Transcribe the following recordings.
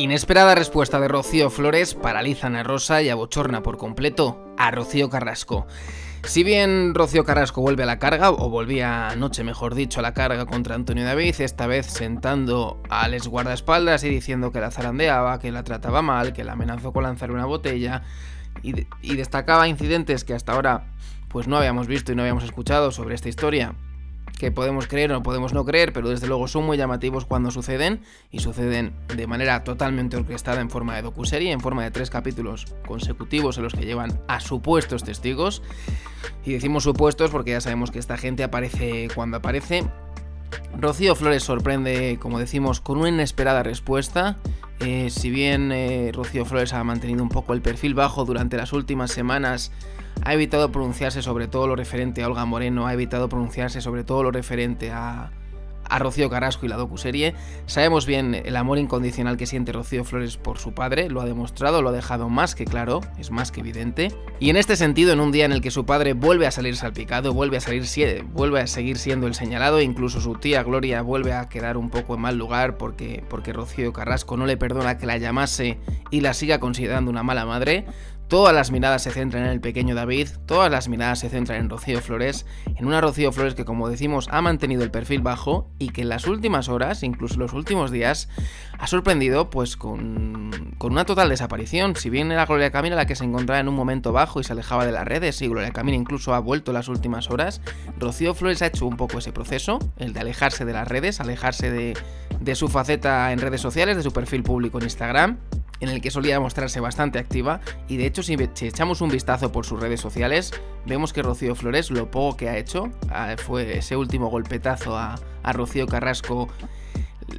Inesperada respuesta de Rocío Flores paralizan a Rosa y abochorna por completo a Rocío Carrasco. Si bien Rocío Carrasco vuelve a la carga, o volvía anoche, mejor dicho, a la carga contra Antonio David, esta vez sentando a les guardaespaldas y diciendo que la zarandeaba, que la trataba mal, que la amenazó con lanzar una botella, y, y destacaba incidentes que hasta ahora pues no habíamos visto y no habíamos escuchado sobre esta historia, que podemos creer o podemos no creer, pero desde luego son muy llamativos cuando suceden y suceden de manera totalmente orquestada en forma de docuserie, en forma de tres capítulos consecutivos en los que llevan a supuestos testigos. Y decimos supuestos porque ya sabemos que esta gente aparece cuando aparece. Rocío Flores sorprende, como decimos, con una inesperada respuesta. Eh, si bien eh, Rocío Flores ha mantenido un poco el perfil bajo durante las últimas semanas, ha evitado pronunciarse sobre todo lo referente a Olga Moreno, ha evitado pronunciarse sobre todo lo referente a, a Rocío Carrasco y la docuserie. Sabemos bien el amor incondicional que siente Rocío Flores por su padre, lo ha demostrado, lo ha dejado más que claro, es más que evidente. Y en este sentido, en un día en el que su padre vuelve a salir salpicado, vuelve a, salir, vuelve a seguir siendo el señalado, incluso su tía Gloria vuelve a quedar un poco en mal lugar porque, porque Rocío Carrasco no le perdona que la llamase y la siga considerando una mala madre, Todas las miradas se centran en el pequeño David, todas las miradas se centran en Rocío Flores, en una Rocío Flores que como decimos ha mantenido el perfil bajo y que en las últimas horas, incluso los últimos días, ha sorprendido pues con, con una total desaparición. Si bien era Gloria Camina la que se encontraba en un momento bajo y se alejaba de las redes, y Gloria Camina incluso ha vuelto las últimas horas, Rocío Flores ha hecho un poco ese proceso, el de alejarse de las redes, alejarse de su faceta en redes sociales, de su perfil público en Instagram en el que solía mostrarse bastante activa y de hecho si, echamos un vistazo por sus redes sociales vemos que Rocío Flores lo poco que ha hecho fue ese último golpetazo a, Rocío Carrasco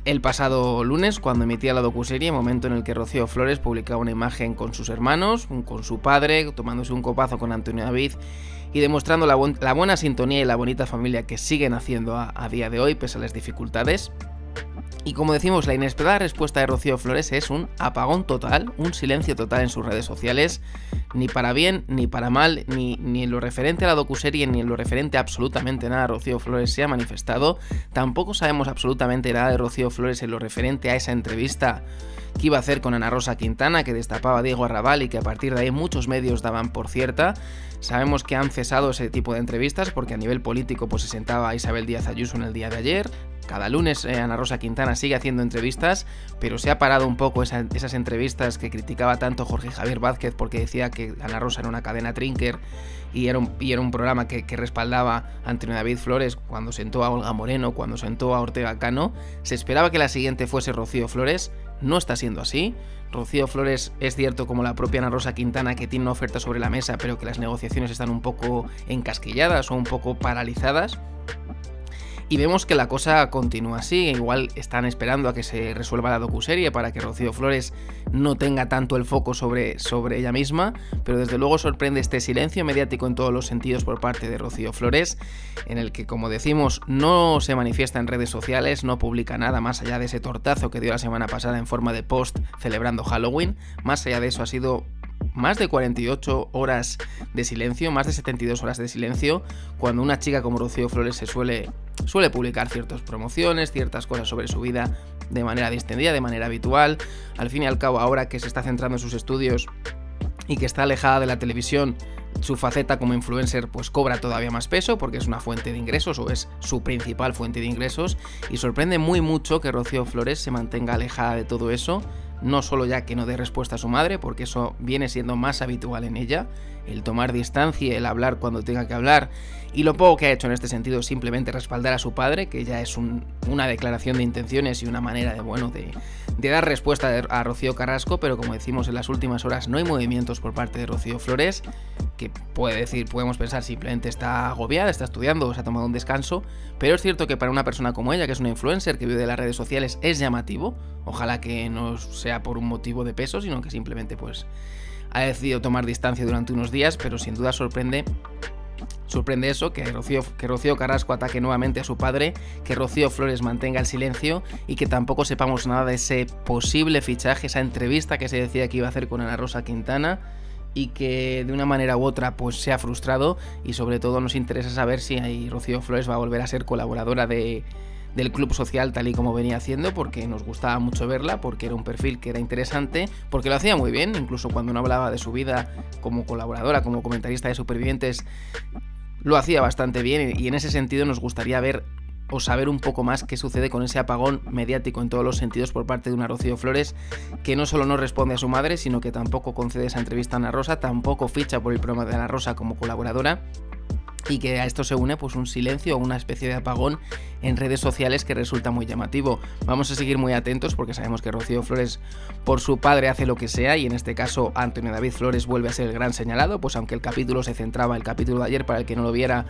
el pasado lunes cuando emitía la docuserie, momento en el que Rocío Flores publicaba una imagen con sus hermanos, con su padre, tomándose un copazo con Antonio David y demostrando la, buena sintonía y la bonita familia que siguen haciendo a día de hoy pese a las dificultades. Y como decimos, la inesperada respuesta de Rocío Flores es un apagón total, un silencio total en sus redes sociales, ni para bien ni para mal, ni, ni en lo referente a la docuserie, ni en lo referente a absolutamente nada Rocío Flores se ha manifestado. Tampoco sabemos absolutamente nada de Rocío Flores en lo referente a esa entrevista que iba a hacer con Ana Rosa Quintana, que destapaba a Diego Arrabal y que a partir de ahí muchos medios daban por cierta. Sabemos que han cesado ese tipo de entrevistas porque a nivel político pues, se sentaba Isabel Díaz Ayuso en el día de ayer. Cada lunes eh, Ana Rosa Quintana sigue haciendo entrevistas, pero se ha parado un poco esas entrevistas que criticaba tanto Jorge Javier Vázquez porque decía que Ana Rosa era una cadena trinker y era un, programa que, respaldaba Antonio David Flores cuando sentó a Olga Moreno, cuando sentó a Ortega Cano. Se esperaba que la siguiente fuese Rocío Flores, no está siendo así. Rocío Flores es cierto como la propia Ana Rosa Quintana que tiene una oferta sobre la mesa, pero que las negociaciones están un poco encasquilladas o un poco paralizadas. Y vemos que la cosa continúa así, igual están esperando a que se resuelva la docuserie para que Rocío Flores no tenga tanto el foco sobre, sobre ella misma, pero desde luego sorprende este silencio mediático en todos los sentidos por parte de Rocío Flores, en el que como decimos no se manifiesta en redes sociales, no publica nada más allá de ese tortazo que dio la semana pasada en forma de post celebrando Halloween, más allá de eso ha sido más de 48 horas de silencio, más de 72 horas de silencio, cuando una chica como Rocío Flores se suele, suele publicar ciertas promociones, ciertas cosas sobre su vida de manera distendida, de manera habitual. Al fin y al cabo, ahora que se está centrando en sus estudios y que está alejada de la televisión, su faceta como influencer pues cobra todavía más peso porque es una fuente de ingresos o es su principal fuente de ingresos y sorprende muy mucho que Rocío Flores se mantenga alejada de todo eso no solo ya que no dé respuesta a su madre, porque eso viene siendo más habitual en ella, el tomar distancia, el hablar cuando tenga que hablar, y lo poco que ha hecho en este sentido es simplemente respaldar a su padre, que ya es una declaración de intenciones y una manera de, bueno, de, de dar respuesta a Rocío Carrasco, pero como decimos en las últimas horas no hay movimientos por parte de Rocío Flores, que puede decir, podemos pensar simplemente está agobiada, está estudiando o se ha tomado un descanso, pero es cierto que para una persona como ella, que es una influencer que vive de las redes sociales, es llamativo, ojalá que no sea por un motivo de peso, sino que simplemente pues ha decidido tomar distancia durante unos días, pero sin duda sorprende Sorprende eso, que Rocío, que Rocío Carrasco ataque nuevamente a su padre, que Rocío Flores mantenga el silencio y que tampoco sepamos nada de ese posible fichaje, esa entrevista que se decía que iba a hacer con Ana Rosa Quintana y que de una manera u otra pues se ha frustrado y sobre todo nos interesa saber si ahí Rocío Flores va a volver a ser colaboradora de, del club social tal y como venía haciendo, porque nos gustaba mucho verla, porque era un perfil que era interesante, porque lo hacía muy bien, incluso cuando no hablaba de su vida como colaboradora, como comentarista de supervivientes, lo hacía bastante bien y en ese sentido nos gustaría ver o saber un poco más qué sucede con ese apagón mediático en todos los sentidos por parte de una Rocío Flores que no solo no responde a su madre, sino que tampoco concede esa entrevista a Ana Rosa, tampoco ficha por el programa de Ana Rosa como colaboradora y que a esto se une pues un silencio o una especie de apagón en redes sociales que resulta muy llamativo. Vamos a seguir muy atentos porque sabemos que Rocío Flores por su padre hace lo que sea y en este caso Antonio David Flores vuelve a ser el gran señalado, pues aunque el capítulo se centraba, el capítulo de ayer para el que no lo viera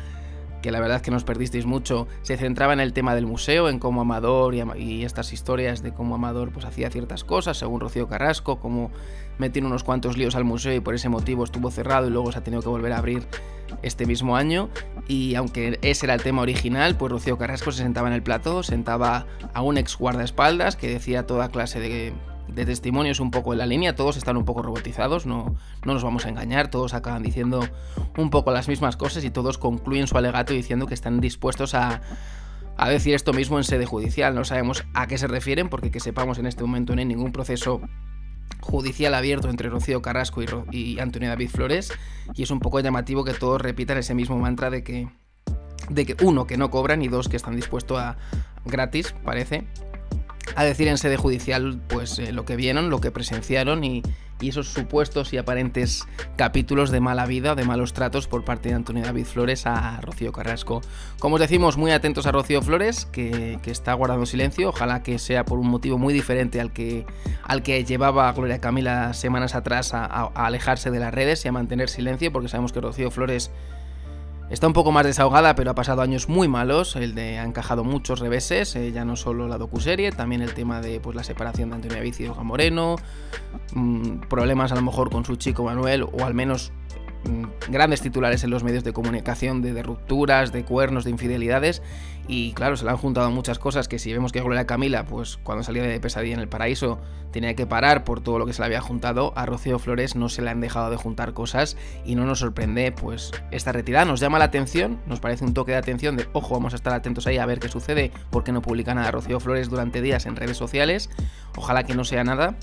que la verdad es que nos perdisteis mucho, se centraba en el tema del museo, en cómo Amador y, estas historias de cómo Amador pues hacía ciertas cosas, según Rocío Carrasco, cómo metió unos cuantos líos al museo y por ese motivo estuvo cerrado y luego se ha tenido que volver a abrir este mismo año. Y aunque ese era el tema original, pues Rocío Carrasco se sentaba en el plato, sentaba a un ex guardaespaldas que decía toda clase de de testimonios un poco en la línea, todos están un poco robotizados, no, no nos vamos a engañar, todos acaban diciendo un poco las mismas cosas y todos concluyen su alegato diciendo que están dispuestos a, a decir esto mismo en sede judicial. No sabemos a qué se refieren porque que sepamos en este momento no hay ningún proceso judicial abierto entre Rocío Carrasco y, y Antonio David Flores y es un poco llamativo que todos repitan ese mismo mantra de que, de que uno, que no cobran y dos, que están dispuestos a gratis, parece, a decir en sede judicial pues eh, lo que vieron, lo que presenciaron y, esos supuestos y aparentes capítulos de mala vida, de malos tratos por parte de Antonio David Flores a Rocío Carrasco. Como os decimos, muy atentos a Rocío Flores, que, está guardando silencio, ojalá que sea por un motivo muy diferente al que, al que llevaba a Gloria Camila semanas atrás a alejarse de las redes y a mantener silencio, porque sabemos que Rocío Flores Está un poco más desahogada, pero ha pasado años muy malos. El de ha encajado muchos reveses, eh, ya no solo la docuserie, también el tema de pues, la separación de Antonio Vici y Olga Moreno, mm, problemas a lo mejor con su chico Manuel, o al menos grandes titulares en los medios de comunicación de, de, rupturas, de cuernos, de infidelidades. Y claro, se le han juntado muchas cosas que si vemos que Gloria Camila, pues cuando salía de Pesadilla en el Paraíso, tenía que parar por todo lo que se le había juntado, a Rocío Flores no se le han dejado de juntar cosas y no nos sorprende pues esta retirada. Nos llama la atención, nos parece un toque de atención de, ojo, vamos a estar atentos ahí a ver qué sucede, porque no publica nada Rocío Flores durante días en redes sociales. Ojalá que no sea nada,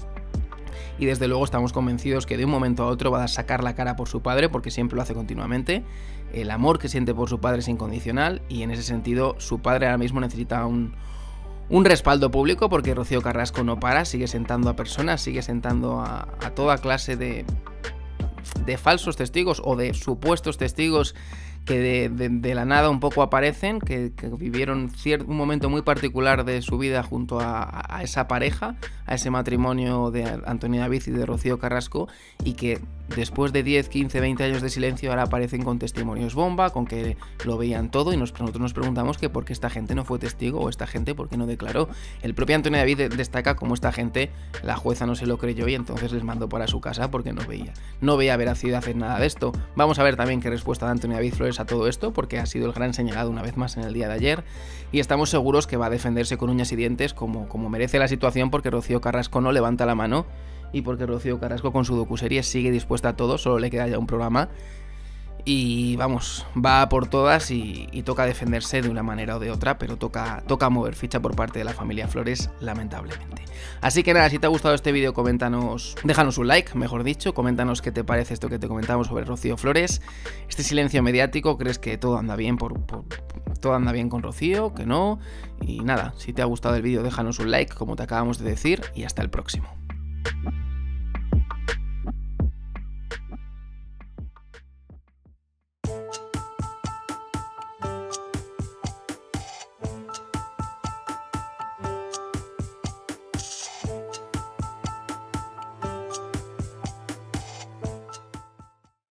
y desde luego estamos convencidos que de un momento a otro va a sacar la cara por su padre porque siempre lo hace continuamente. El amor que siente por su padre es incondicional y en ese sentido su padre ahora mismo necesita un, un respaldo público porque Rocío Carrasco no para, sigue sentando a personas, sigue sentando a, toda clase de, de falsos testigos o de supuestos testigos que de, la nada un poco aparecen, que, vivieron un momento muy particular de su vida junto a, esa pareja, a ese matrimonio de Antonio David y de Rocío Carrasco, y que después de 10, 15, 20 años de silencio ahora aparecen con testimonios bomba, con que lo veían todo y nosotros nos preguntamos que por qué esta gente no fue testigo o esta gente por qué no declaró. El propio Antonio David destaca como esta gente, la jueza no se lo creyó y entonces les mandó para su casa porque no veía. No veía veracidad en nada de esto. Vamos a ver también qué respuesta da Antonio David Flores a todo esto porque ha sido el gran señalado una vez más en el día de ayer y estamos seguros que va a defenderse con uñas y dientes como, como merece la situación porque Rocío Carrasco no levanta la mano y porque Rocío Carrasco con su docuserie sigue dispuesta a todo, solo le queda ya un programa. Y vamos, va por todas y, toca defenderse de una manera o de otra, pero toca, toca mover ficha por parte de la familia Flores, lamentablemente. Así que nada, si te ha gustado este vídeo, coméntanos, déjanos un like, mejor dicho, coméntanos qué te parece esto que te comentamos sobre Rocío Flores. Este silencio mediático, ¿crees que todo anda bien por, todo anda bien con Rocío? ¿Que no? Y nada, si te ha gustado el vídeo, déjanos un like, como te acabamos de decir, y hasta el próximo.